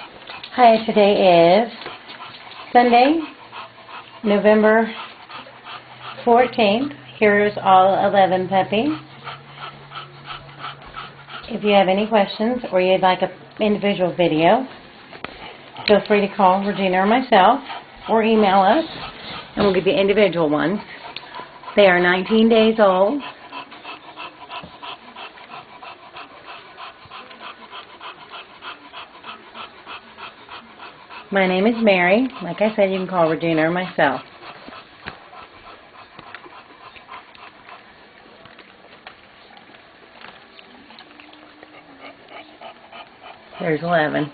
Hi, today is Sunday, November 14th. Here's all 11 puppies. If you have any questions or you'd like an individual video, feel free to call Regina or myself or email us and we'll give you individual ones. They are 19 days old. My name is Mary. Like I said, you can call Regina or myself. There's 11.